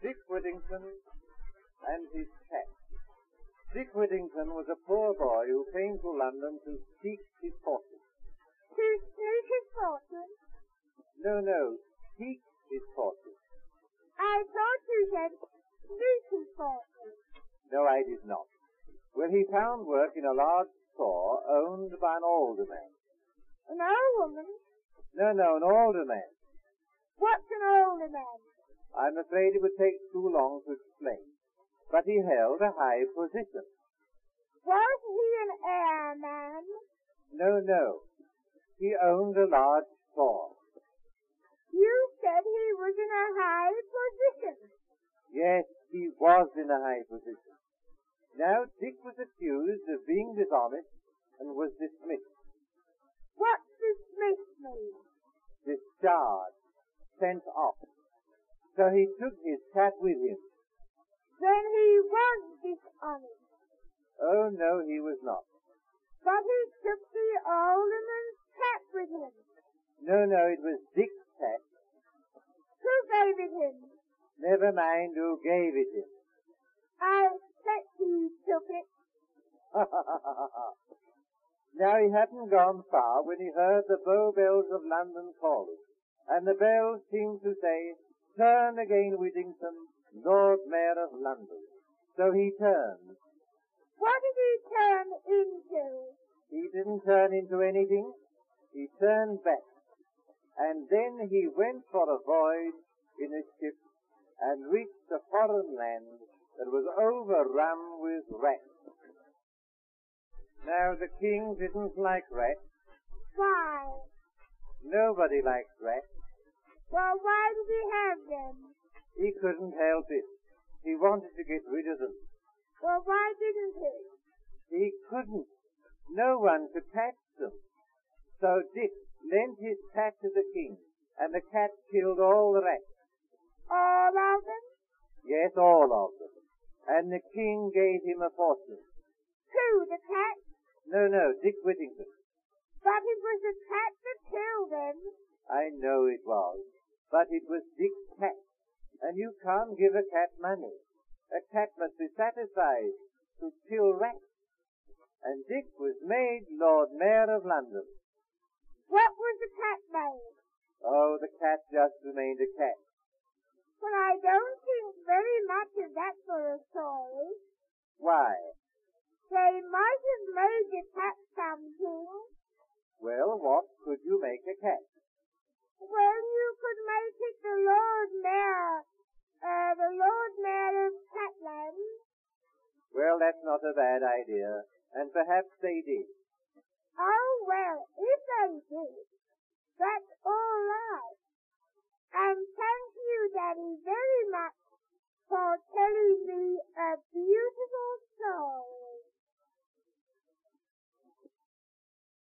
Dick Whittington and his cat. Dick Whittington was a poor boy who came to London to seek his fortune. To seek his fortune? No, no, seek his fortune. I thought you said seek his fortune. No, I did not. Well, he found work in a large store owned by an alderman. An old woman? No, no, an alderman. What's an older man? I'm afraid it would take too long to explain. But he held a high position. Was he an airman? No, no. He owned a large store. You said he was in a high position. Yes, he was in a high position. Now Dick was accused of being dishonest and was dismissed. What dismissed mean? Discharged. Sent off. So he took his cat with him. Then he was dishonest. Oh no, he was not. But he took the alderman's cat with him. No, no, it was Dick's cat. Who gave it him? Never mind who gave it him. I bet he took it. now he hadn't gone far when he heard the bow bells of London calling, and the bells seemed to say, Turn again, Whittington, Lord Mayor of London. So he turned. What did he turn into? He didn't turn into anything. He turned back. And then he went for a voyage in a ship and reached a foreign land that was overrun with rats. Now the king didn't like rats. Why? Nobody likes rats. Well, why did he have them? He couldn't help it. He wanted to get rid of them. Well, why didn't he? He couldn't. No one could catch them. So Dick lent his cat to the king, and the cat killed all the rats. All of them? Yes, all of them. And the king gave him a fortune. Who, the cat? No, no, Dick Whittington. But it was the cat that killed him. I know it was. But it was Dick's cat. And you can't give a cat money. A cat must be satisfied to kill rats. And Dick was made Lord Mayor of London. What was the cat made? Oh, the cat just remained a cat. Well, I don't think very much of that for a story. Why? They might have made the cat something. Well, what could you make a cat? Well, you could make it the Lord Mayor, uh, the Lord Mayor of Catland. Well, that's not a bad idea, and perhaps they did. Oh, well, if they did,